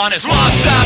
on his lost.